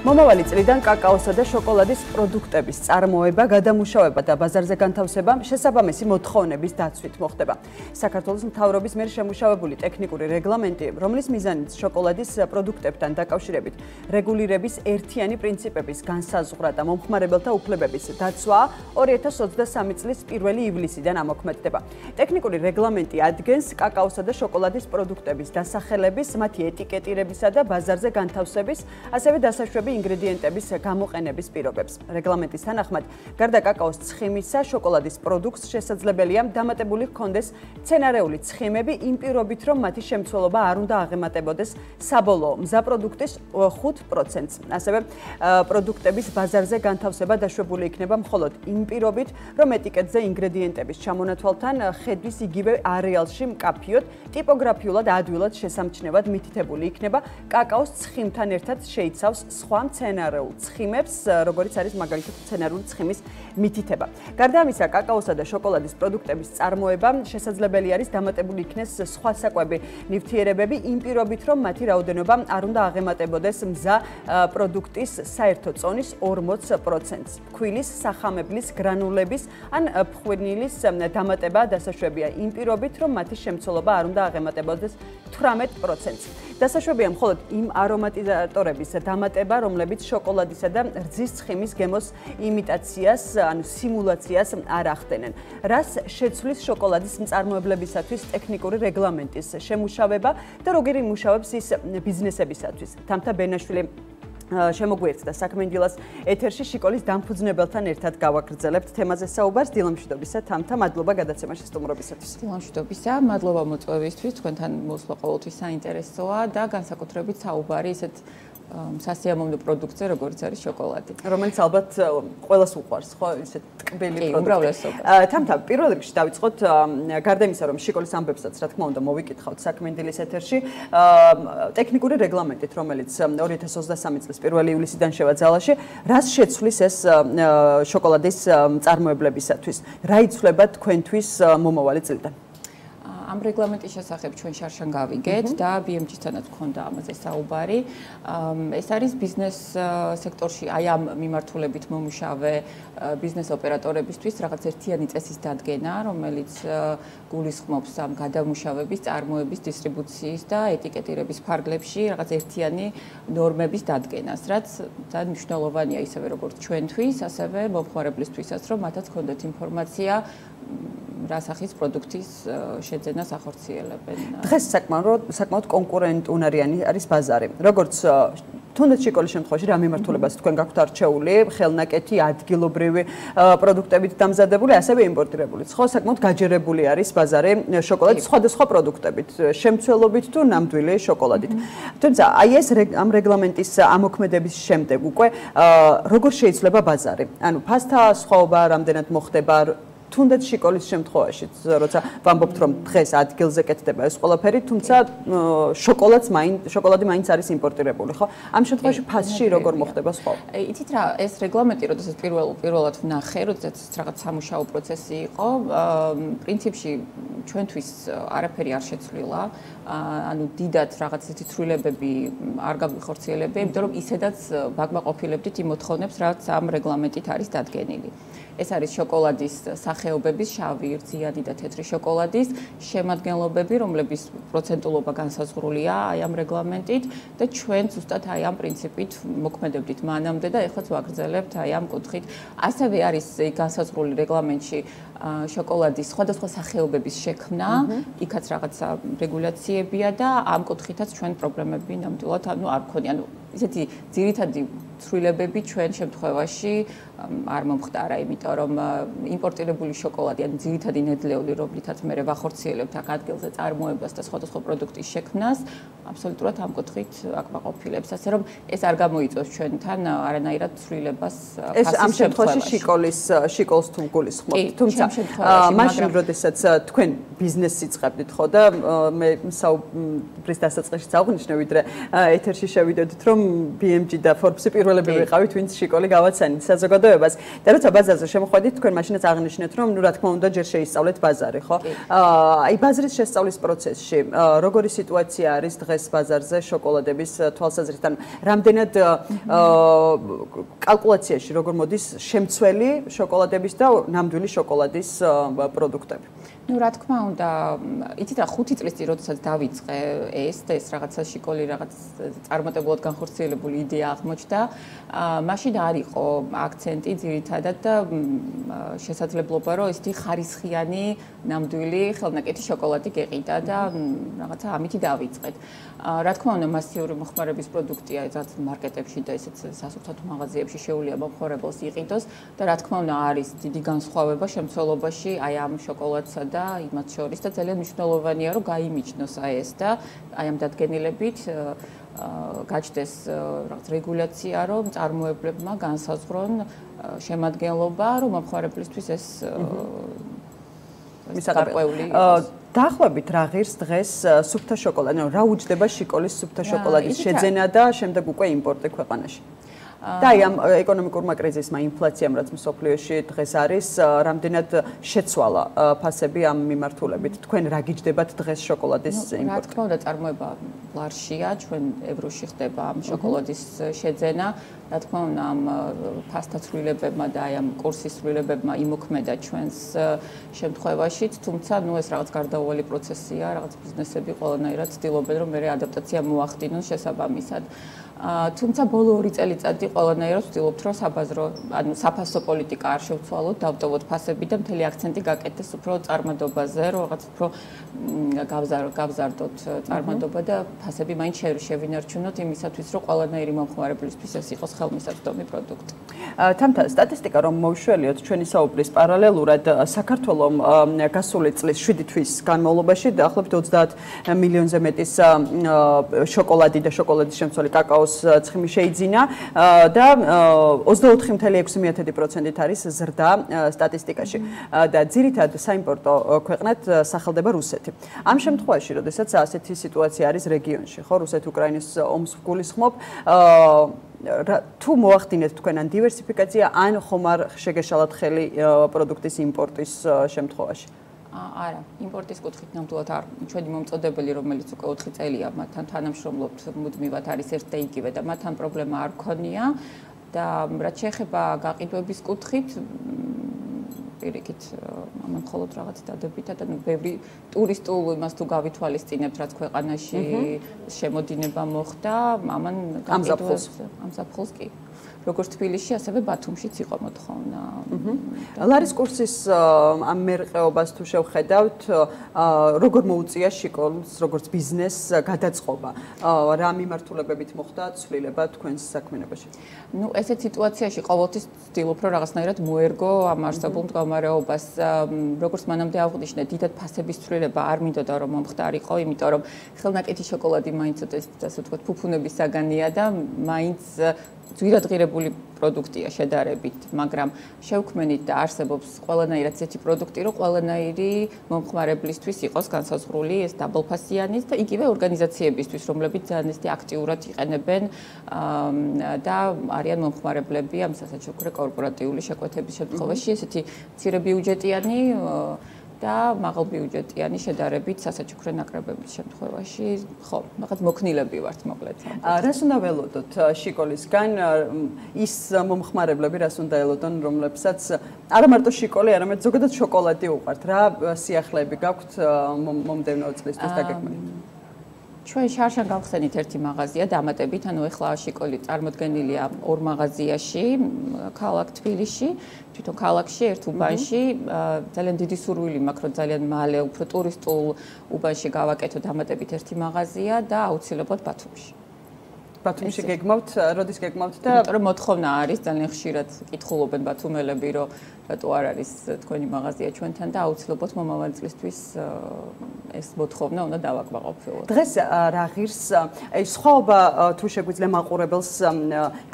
მომავალი წლიდან კაკაოსა და შოკოლადის პროდუქტების წარმოება, გადამუშავება და ბაზარზე განთავსება შესაბამისი მოთხოვნების დაცვით მოხდება. საქართველოს მთავრობის მიერ შემუშავებული ტექნიკური რეგლამენტი, რომლის მიზანიც შოკოლადის პროდუქტებთან დაკავშირებით რეგულირების ერთიანი პრინციპების განსაზღვრა და მომხმარებელთა უფლებების დაცვა 2023 წლის 1 ივლისიდან ამოქმედდება. ტექნიკური რეგლამენტი ადგენს კაკაოსა და შოკოლადის პროდუქტების დასახელების, მათი ეტიკეტირებისა და ბაზარზე განთავსების, ასევე დასაშვების ვარაუდები ინგრედიენტების გამოყენების პირობებს. რეგლამენტის თანახმად, გარდა კაკაოს ცხიმისა, შოკოლადის პროდუქტს შესაძლებელია დამატებული ჰქონდეს ცენარეული ცხიმები იმ პირობით, რომ მათი შემცველობა არ უნდა აღემატებოდეს საბოლოო მზა პროდუქტის 5%-ს. ასევე პროდუქტების ბაზარზე განთავსება დაშვებული იქნება მხოლოდ იმ პირობით, რომ ეტიკეტზე ინგრედიენტების ჩამონათვალთან ხედვის იგივე არეალში მკაფიოდ ტიპოგრაფიულად ადვილად შესამჩნევად მითითებული იქნება კაკაოს ცხიმთან ერთად შეიცავს სხვა სხვა მცენარეულ ცხიმებს, როგორიც არის მაგალითად მცენარეული ცხიმის მითითება. გარდა ამისა, კაკაოსა და შოკოლადის პროდუქტების წარმოება შესაძლებელი არის დამატებული იქნეს სხვა საკვები ნივთიერებები იმ პირობით, რომ მათი რაოდენობა არ უნდა აღემატებოდეს მზა პროდუქტის საერთო წონის 40%-ს. ქვილის, სახამებლის, გრანულების ან ფხვინის დამატება დასაშვებია იმ პირობით, რომ მათი შემცველობა არ უნდა აღემატებოდეს 18%-ს. დასაშვებია მხოლოდ იმ არომატიზატორების დამატება, რომლებიც შოკოლადისა და რძის ცხიმის გემოს იმიტაციას, ანუ სიმულაციას არ ახდენენ. რას შეცვლის შოკოლადის მწარმოებლებისათვის ტექნიკური რეგლამენტის შემუშავება და როგორი მუშაობს ის ბიზნესებისათვის? თამთა ბენაშვილი შემოგვიერთდა საქმენდილას ეთერში შიკოლის დამფუძნებელთან ერთად გავაგრძელებთ თემაზე საუბარს დილამშვიდობისა თამთა მადლობა გადაცემაში სტუმრობისათვის დილამშვიდობისა მადლობა მოწვევისთვის თქვენთან მოსვლა ყოველთვის საინტერესოა და განსაკუთრებით საუბარი ისეთ სასიამოვნო პროდუქტზე, როგორც არის შოკოლადი. რომელიც ალბათ ყველას უყვარს, ხო, ისე ტკბილი პროდუქტი. კი, უმრავლესობა. თამთა, პირველ რიგში დავიწყოთ გარდა იმისა, რომ შიკოლის ამბებსაც, რა თქმა უნდა, მოვიკითხავთ საქმენდილის ეთერში, ტექნიკური რეგლამენტით, რომელიც 2023 წლის 1 ივლისიდან შევაძალაში, რას შეცვლის ეს შოკოლადის წარმოებლებისათვის? რა იცვლება თქვენთვის მომავალი წლიდან? ამ რეგლამენტის შესახებ ჩვენ შარშან გავიგეთ და BMG-სთანაც გქონდა ამაზე საუბარი. ეს არის ბიზნეს სექტორში აი ამ მიმართულებით მომუშავე ბიზნეს ოპერატორებისთვის რაღაც ერთიანი წესის დადგენა, რომელიც გულისხმობს ამ გადამუშავების, წარმოების, დისტრიბუციის და ეტიკეტირების ფარგლებში რაღაც ერთიანი ნორმების დადგენას, რაც ძალიან მნიშვნელოვანია ისევე როგორც ჩვენთვის, ასევე მომხმარებლისთვისაც, რომ მათაც ქონდეთ ინფორმაცია რა სახის პროდუქტის შეძენას ახორციელებენ. დღეს საკმაოდ საკმაოდ კონკურენტუნარიანი არის ბაზარი. როგორც თუნდაც შეკოლის შემთხვევაში რა მიმართულებას თქვენ გაქვთ არჩეული, ხელნაკეთი, ადგილობრივი პროდუქტებით დამზადებული, ასევე იმპორტირებული. ხო, საკმაოდ გაჯერებული არის ბაზარი შოკოლადის სხვადასხვა პროდუქტებით, შემცველობით თუ ნამდვილი შოკოლადით. თუმცა აი ეს ამ რეგლამენტის ამოქმედების შემდეგ უკვე როგორ შეიძლება ბაზარი? ანუ ფასთა სხვაობა რამდენად მოხდება თუნდაც შიკოლის შემთხვევაშიც როცა ვამბობთ რომ დღეს ადგილზე კეთდება ეს ყველაფერი თუმცა შოკოლადს მაინც შოკოლადი მაინც არის იმპორტირებული ხო? ამ შემთხვევაში ფასში როგორ მოხდება სხვა? იცით რა ეს რეგლამენტი როდესაც პირველ პირველად ვნახე როდესაც რაღაც სამუშაო პროცესი იყო პრინციპში ჩვენთვის არაფერი არ შეცვლილა. ანუ დიდად რაღაც ისეთი ცვლილებები არ გაგვიხორციელებია იმიტომ რომ ისედაც ბაგმაყოფილებდით იმ მოთხოვნებს რაც ამ რეგლამენტით არის დადგენილი. ეს არის შოკოლადის სახეობების შავი, რძიანი და თეთრი შოკოლადის შემადგენლობები, რომლების პროცენტულობა განსაზღვრულია აი ამ რეგლამენტით და ჩვენ ზუსტად აი ამ პრინციპით მოქმედებდით მანამდე და ეხლაც ვაგრძელებთ აი ამ კუთხით. ასევე არის განსაზღვრული რეგლამენტში შოკოლადის სხვადასხვა სახეობების შექმნა, იქაც რაღაცა რეგულაციებია და ამ კუთხითაც ჩვენ პრობლემები ნამდვილად ანუ არ გქონია, ანუ ისეთი ძირითადი ცვლილებები ჩვენ შემთხვევაში არ მომხდარა, იმიტომ რომ იმპორტირებული შოკოლადი, ანუ ძირითადი ნედლეული, რომლითაც მე ვახორციელებთ აქ ადგილზე წარმოებას და სხვადასხვა პროდუქტის შექმნას, აბსოლუტურად ამ კუთხით აკმაყოფილებს, ასე რომ ეს არ გამოიწვევს ჩვენთან არანაირად ცვლილებას ეს ამ შემთხვევაში შიკოლის შიკოლს თუ გულისხმობთ, თუმცა მაშინ როდესაც თქვენ ბიზნესი წqabდით ხო და მე საუბრის დასაწყისში აღნიშნე ვიდრე ეთერში შევიდოდით რომ BMG და Forbes-ი პირველები ვიყავით ვინც შიკოლი გავაცანით საზოგადოებას. და როცა ბაზარზე შემოხვედით თქვენ მაშინაც აღნიშნეთ რომ ნუ რა თქმა უნდა ჯერ შეისწავლეთ ბაზარი ხო? აი ბაზრის შესწავლის პროცესში როგორი სიტუაცია არის დღეს ბაზარზე შოკოლადების თვალსაზრისით ან რამდენად კალკულაციაში როგორ მოდის შემცველი შოკოლადების და ნამდვილი შოკოლადის პროდუქტები ну რა თქმა უნდა იცით რა 5 წლის წინ როდესაც დავიწყე ეს და ეს რაღაცა შიკოლი რაღაც წარმატებულად განხორციელებული იდეა აღმოჩნდა მაშინ არ იყო აქცენტი ძირითადად და შესაძლებლობა რომ ესეთი ხარისხიანი ნამდვილი ხელნაკეთი შოკოლადი გეყიდა და რაღაცა ამითი დავიწყეთ. რა თქმა უნდა მასიური მოხმარების პროდუქტია რაც მარკეტებში და ესეც სასურსათო მაღაზიებში შეუძლია მომხმარებელს იყიდოს და რა თქმა უნდა არის დიდი განსხვავება შემცველობაში აი ამ შოკოლადსა და იმათ შორის და ძალიან მნიშვნელოვანია რომ გაიმიჯნოს აი ეს და აი ამ დადგენილებით გაჩნდეს რაღაც რეგულაცია რომ წარმოებლებმა განსაზღვრონ შემადგენლობა რომ მომხმარებლისთვის ეს მისაღებელი დაახლოებით რა ღირს დღეს სუფთა შოკოლადი, ანუ რა უჯდება შიკოლის სუფთა შოკოლადის შეძენა და შემდეგ უკვე იმპორტი ქვეყანაში? და აი ამ ეკონომიკურმა კრიზისმა, ინფლაციამ, რაც მსოფლიოში დღეს არის, რამდენად შეცვალა ფასები ამ მიმართულებით. თქვენ რა გიჯდებათ დღეს შოკოლადის იმპორტი? რა თქმა უნდა, წარმოება ლარშია, ჩვენ ევროში ხდება ამ შოკოლადის შეძენა. რა თქმა უნდა, ამ ფასტაცვლილებებმა და აი ამ კურსის ცვლილებებმა იმოქმედა ჩვენს შემთხვევაში, თუმცა ნუ ეს რაღაც გარდაუვალი პროცესია, რაღაც ბიზნესები ყველანაირად ცდილობენ, რომ მე ადაპტაცია მოახდინონ შესაბამისად. თუმცა ბოლო ორი წელიწადი ყველანაირად ვცდილობთ რომ საბაზრო ანუ საფასო პოლიტიკა არ შევცვალოთ, დავტოვოთ ფასები და მთელი აქცენტი გაკეთდეს უფრო წარმადობაზე, რომ რაღაც უფრო გავზარო გავზარდოთ წარმადობა და ფასები მაინც შევინარჩუნოთ იმისათვის, რომ ყველანაირი მომხმარებლისთვის ეს იყოს ხელმისაწვდომი პროდუქტი. თამთა სტატისტიკა რომ მოვშველიოთ ჩვენი საუბრის პარალელურად საქართველოს გასული წლის 7 თვის განმავლობაში დაახლოებით 30 მილიონზე მეტის შოკოლადი და შოკოლადის შემცველი კაკაოს ცხიმი შეიძინა. და 24.6%-ით არის ზრდა სტატისტიკაში. და ძირითადად საიმპორტო ქვეყნად სახელდება რუსეთი. ამ შემთხვევაში, როდესაც ასეთი სიტუაცია არის რეგიონში, ხო, რუსეთ-უკრაინის ომს გულისხმობ, თუ მოახდინეთ თქვენ ან დივერსიფიკაცია ან ხომ არ შეგეშალათ ხელი პროდუქტის იმპორტის შემთხვევაში? არა, იმპორტის კუთხით ნამდვილად არ ჩვენი მომწოდებელი, რომელიც უკვე 4 წელია მათთან თანამშრომლობთ, მუდმივად არის ერთ და იგივე და მათთან პრობლემა არ ქონია და რაც შეეხება გაყიდვების კუთხით პირიქით ამან მხოლოდ რაღაც დადებითად ანუ ბევრი ტურისტულ იმას თუ გავითვალისწინებთ რაც ქვეყანაში შემოდინება მოხდა ამან გაყიდვებს ამზაფხულს კი როგორც თბილისში, ასევე ბათუმშიც იყო მოთხოვნა. ლარის კურსის ამ მერყეობას თუ შევხედავთ, როგორ მოუწია შიკოლს, როგორც ბიზნესს გადაწყობა? რა მიმართულებებით მოხდა ცვლილება თქვენს საქმიანობაში? ну ესეთ სიტუაციაში ყოველთვის ვცდილობ რომ რაღაცნაირად მოერგო ამ არსებულ მდგომარეობას როგორც მანამდე აღვნიშნე დიდად ფასების ცვლილება არ მინდოდა რომ მომხდარიყო იმიტომ რომ ხელნაკეთი შოკოლადი მაინც ასე ვთქვათ ფუფუნების საგანია და მაინც ძვირადღირებული პროდუქტია შედარებით, მაგრამ შევქმენით და არსებობს ყველანაირად ესეთი პროდუქტი, რომ ყველანაირი მომხმარებლისთვის იყოს განსაზღვრული ეს დაბლფასიანის და იგივე ორგანიზაციებისთვის, რომლებიც ძალიან ესეთი აქტიურად იყენებენ და არიან მომხმარებლები ამ სასაჩუქრე კორპორატიული შეკვეთების შემთხვევაში, ესეთი მცირე ბიუჯეტიანი და მაღალ ბიუჯეტიანი შედარებით სასაჩუქრე ნაკრებების შემთხვევაში, ხო, მაგათ მოქნილები ვართ მოკლედ. რას უნდა ველოდოთ შიკოლისგან ის მომხმარებლები რას უნდა ელოდონ, რომლებსაც არა მარტო შიკოლი, არამედ ზოგადად შოკოლადი უყვართ, რა სიახლეები გაქვთ მომდევნო წლისთვის დაგეგმილი? ჩვენ შარშან გავხსენით ერთი მაღაზია დამატებით, ანუ ეხლა შიკოლი წარმოდგენილია ორ მაღაზიაში, ქალაქ თბილისში, თვითონ ქალაქში, ერთ უბანში, ძალიან დიდი სურვილი მაქვს, რომ ძალიან მალე უფრო ტურისტულ უბანში გავაკეთო დამატებით ერთი მაღაზია და აუცილებლად ბათუმში. ბათუმში გეგმავთ, როდის გეგმავთ და იმიტომ რომ მოთხოვნა არის ძალიან ხშირად კითხულობენ ბათუმელები, რომ რატო არ არის თქვენი მაღაზია ჩვენთან და აუცილებლად მომავალ წლისთვის ეს მოთხოვნა უნდა დავაკმაყოფილოთ. დღეს რა ღირს, აი სხვაობა თუ შეგვიძლია მაყურებელს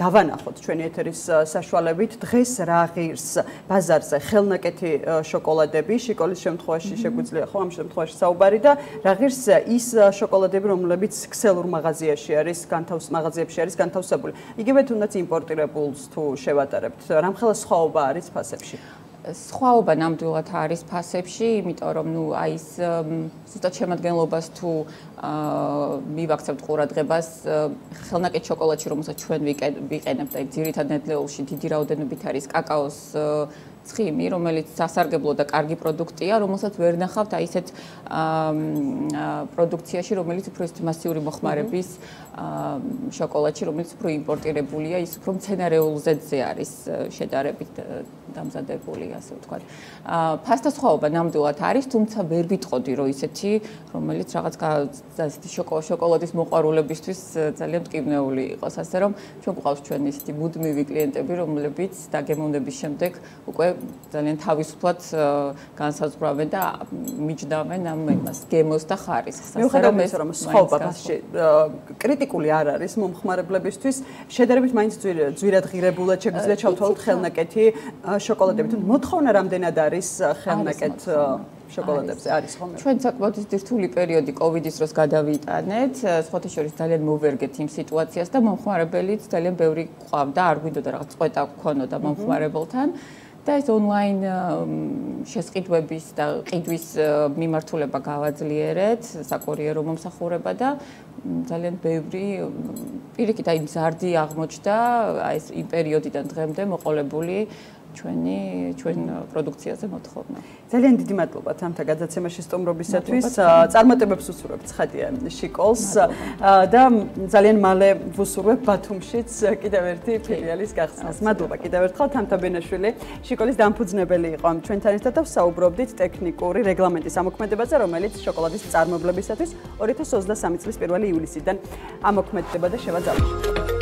დავანახოთ ჩვენი ეთერის საშუალებით, დღეს რა ღირს? ბაზარზე ხელნაკეთი შოკოლადები, შიკოლის შემთხვევაში შეგვიძლია ხო ამ შემთხვევაში საუბარი და რა ღირს ის შოკოლადები, რომლებიც ქსელურ მაღაზიაში არის განთავს მაღაზიებში არის განთავსებული. იგივე თუნდაც იმპორტირებულს თუ შევატარებთ, რამხელა სხვაობა არის ფასებში? სხვაობა ნამდვილად არის ფასებში, იმიტომ რომ ნუ აი ეს ზუსტად შემადგენლობას თუ აა მივაქცევთ ყურადღებას ხელნაკეთ შოკოლადში, რომელსაც ჩვენ ვიყენებთ, აი ძირითადად ნედლეულში დიდი რაოდენობით არის კაკაოს ცხიმი, რომელიც სასარგებლო და კარგი პროდუქტია, რომელსაც ვერ ნახავთ აი ესეთ პროდუქციაში, რომელიც უფრო ისეთი მასიური მოხმარების შოკოლადში, რომელიც უფრო იმპორტირებულია, ის უფრო მცენარეულ ზედზე არის შედარებით დამზადებული, ასე ვთქვათ. აა ფასტა სხვაობა ნამდვილად არის, თუმცა ვერ ვიტყოდი, რომ ისეთი, რომელიც რაღაც ესეთი შოკოლადის მოყვარულებისთვის ძალიან მტკივნეული იყოს, ასე რომ ჩვენ გვყავს ჩვენ ისეთი მუდმივი კლიენტები, რომლებიც დაგემოვნების შემდეგ უკვე ძალიან თავისუფლად განსაზღვრავენ და მიჯდავენ ამ იმას გემოს და ხარისხს. ასე რომ ეს რომ სხვაობა ფასში კრიტიკული არ არის მომხმარებლებისთვის, შედარებით მაინც ძვირად ღირებულად შეგვიძლია ჩავთვალოთ ხელნაკეთი შოკოლადები. თუ მოთხოვნა რამდენად არის ხელნაკეთ შოკოლადებზე? არის. ხოლმე. ჩვენ საკმაოდ ძირთული პერიოდი კოვიდის დროს გადავიტანეთ, სხვათა შორის ძალიან მოვერგეთ იმ სიტუაციას და მომხმარებელიც ძალიან ბევრი ყავდა, არ გვინდოდა რაღაც წვეტა გქონოდა მომხმარებელთან. და ეს ონლაინ შესყიდვების და ყიდვის მიმართულება გავაძლიერეთ, საკურიერო მომსახურება და ძალიან ბევრი პირიქით აი მზარდი აღმოჩნდა აი ეს იმ პერიოდიდან დღემდე მოყოლებული ჩვენი ჩვენ პროდუქციაზე მოთხოვნა. ძალიან დიდი მადლობა თამთა გადაცემაში სტუმრობისათვის. წარმატებებს ვუსურვებ ცხადია შიკოლს და ძალიან მალე ვუსურვებ ბათუმშიც კიდევ ერთი ფილიალის გახსნას. მადლობა კიდევ ერთხელ თამთა ბენაშვილი. შიკოლის დამფუძნებელი იყო ჩვენთან ერთად და საუბრობდით ტექნიკური რეგლამენტის ამოქმედებაზე, რომელიც შოკოლადის წარმოებლებისათვის 2023 წლის 1 ივლისიდან ამოქმედდება და შევა ძალაში.